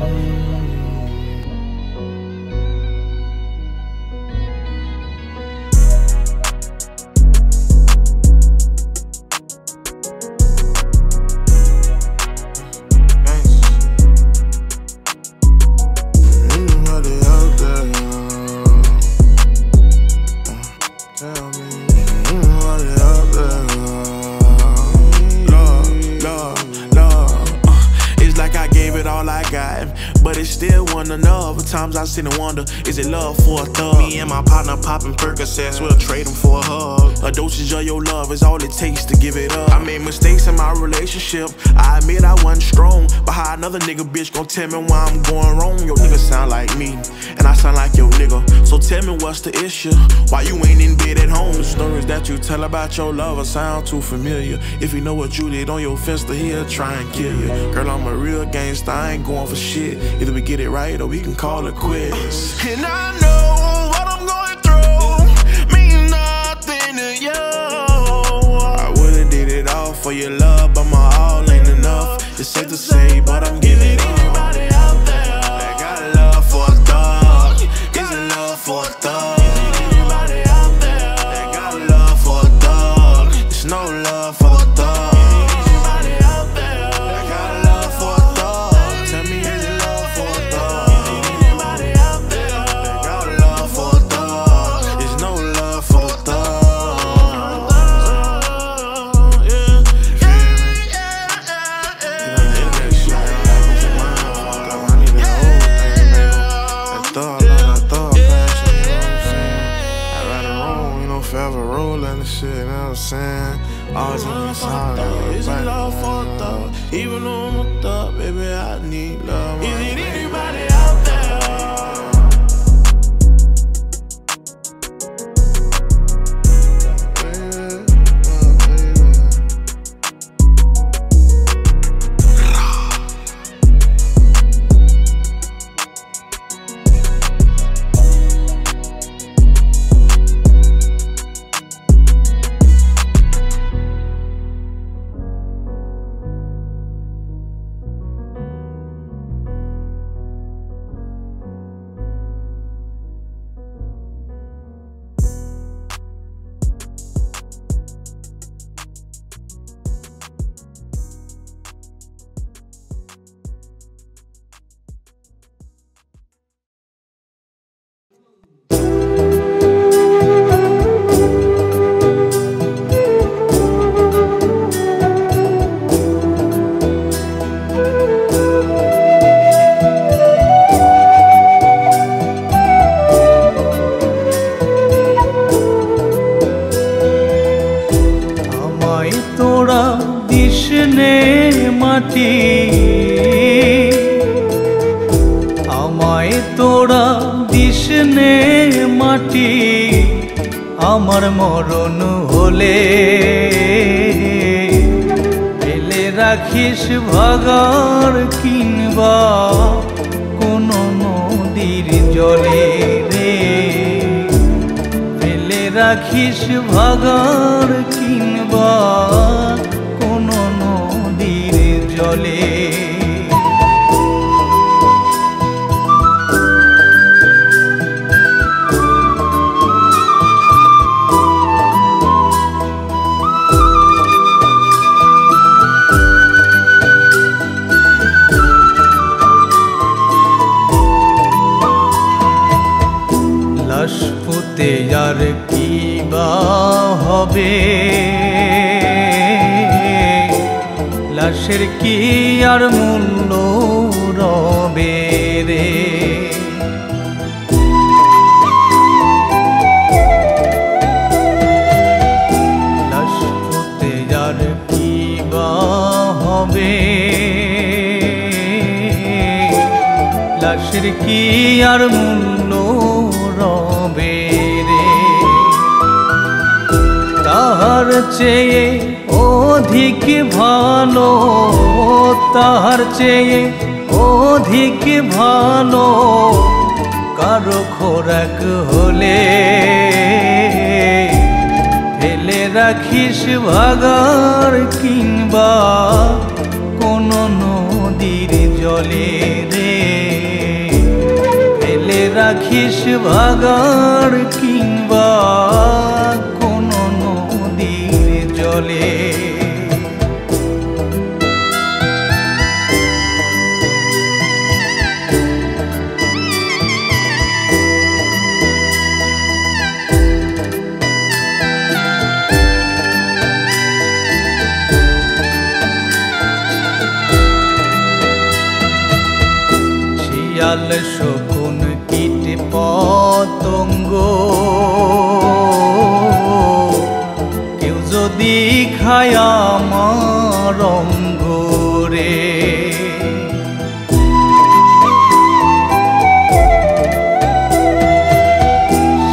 oh enough. At times I sit and wonder, is it love for a thug? Me and my partner popping Percocets, we'll trade them for a hug. A dosage of your love is all it takes to give it up. I made mistakes in my relationship. I admit I wasn't strong, but how another nigga bitch gon' tell me why I'm going wrong? Your nigga sound like me, and I sound like your nigga. So tell me what's the issue? Why you ain't in bed at home? The stories that you tell about your lover sound too familiar. If you know what you did on your fence, to he'll try and kill you. Girl, I'm a real gangster, I ain't going for shit. Either we get it right or we can call it quits. And I know what I'm going through means nothing to you. I would've did it all for your love, but my all ain't enough. It's safe to say, but I'm giving. Anybody out there that got love for a thug? Is it love for a thug? Out there that got love for a thug? It's no love for a thug. Saying? Always on the side. Is it love for a thug? Even though I'm a thug, baby, I need love. Is it দিসনে মাটি। আমায় তোরা দিসনে মাটি, আমার মরণ হলে। ফেলে রাখিস ভাগার কিনবা কোন নদীর জলে রে। ফেলে রাখিস ভাগার কিনবা হবে। লাশের কি আর মূল্য রবে রে? কি কি আর মূল্য রবে তাহার চেয়ে অধিক ভালো তাহার চেয়ে অধিক ভালো। কারও খোরাক হলে ফেলে রাখিস ভাগার, কিংবা কোনো নদীর জলে রে ফেলে রাখিস ভাগার, কিংবা নদীর খায় আমার অঙ্গ রে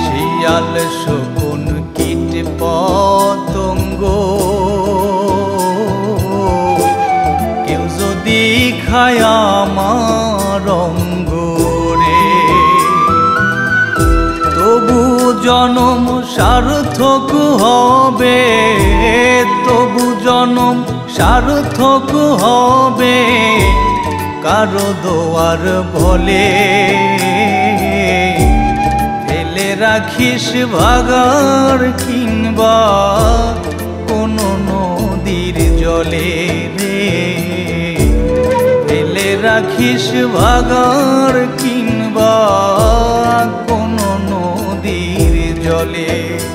শিয়াল শকুন কীট পতঙ্গ। কেউ যদি খায় আমার অঙ্গ রে তবু জনম সার্থক হবে, তবু জনম সার্থক হবে। কারও দোয়ার বলে ফেলে রাখিস ভাগার কিংবা কোনো নদীর জলে রে। ফেলে রাখিস ভাগার কিংবা কোনো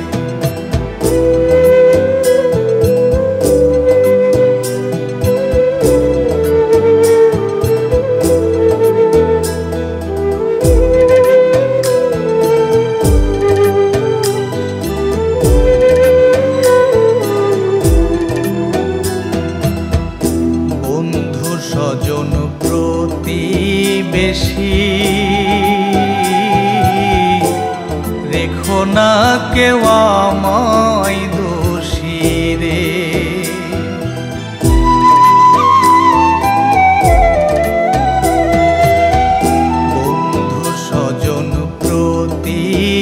কেউ আমায় দোষী রে। বন্ধু স্বজন প্রতিবেশী,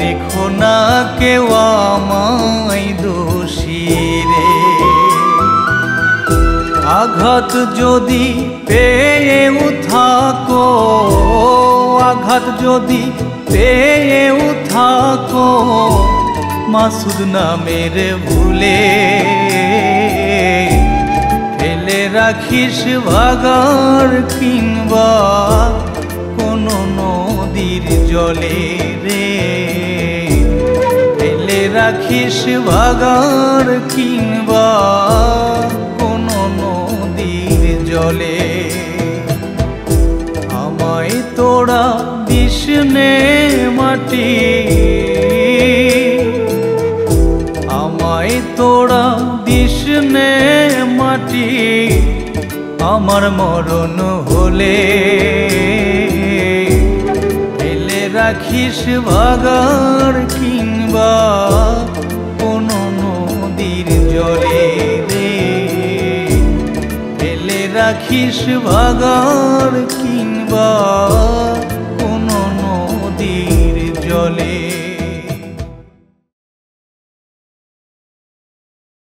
রেখো না কেউ আমায় দোষী রে। আঘাত যদি পেয়েও থাকো আঘাত যদি পেয়েও থাকো, মাসুদ নামের ভুলে ফেলে রাখিস ভাগার কিংবা কোনো নদীর জলে রে। ফেলে রাখিস ভাগার কিংবা কোনো নদীর জলে বিষ্ণে মাটি। আমায় তোরা বিষ্ণে মাটি, আমার মরণ হলে। ফেলে রাখিস ভাগার কিংবা কোনো নদীর জলে রাখিস ভাগার কিংবা